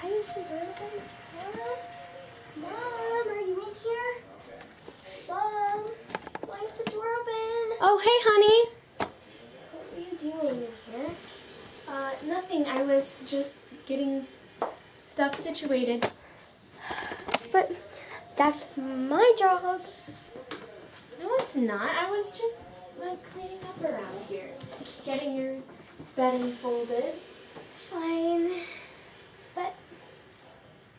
Why is the door open? Mom? Mom, are you in here? Mom, why is the door open? Oh, hey, honey. What are you doing in here? Uh, nothing. I was just getting stuff situated. But that's my job. No, it's not. I was just like cleaning up around here, getting your bedding folded. Fine. But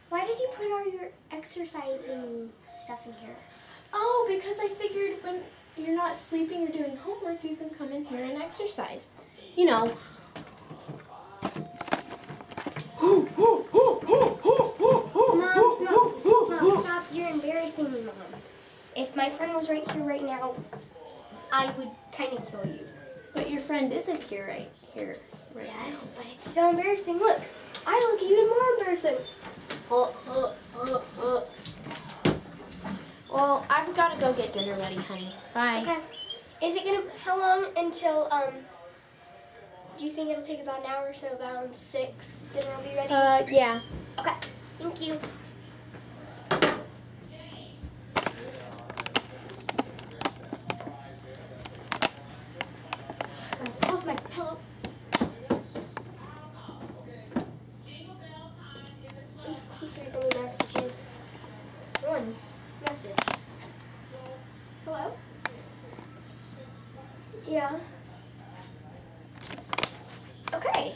why did you put all your exercising stuff in here? Oh, because I figured when you're not sleeping or doing homework, you can come in here and exercise. You know. Mom, no, Mom, stop. You're embarrassing me, Mom. If my friend was right here right now, I would kind of kill you. But your friend isn't here right here. Right Yes, but it's still embarrassing. Look, I look even more embarrassing. Uh, uh, uh, uh. Well, I've got to go get dinner ready, honey. Bye. Okay. Is it gonna? How long until? Um. Do you think it'll take about an hour or so? About six. Dinner will be ready. Uh, yeah. okay. Thank you. I'm my pillow. Let's there's any messages. One message. Hello? Yeah. Okay.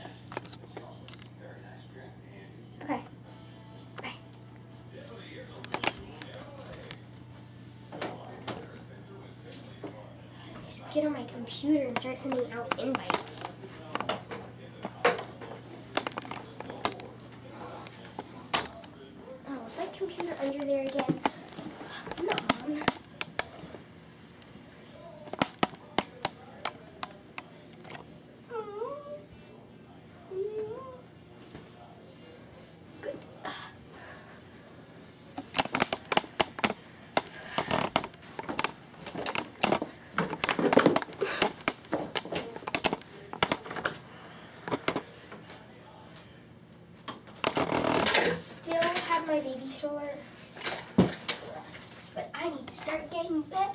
Okay. Bye. Get on my computer and start sending out invites. Under there again? Mom. Good. I still have my baby stroller, but I need to start getting better.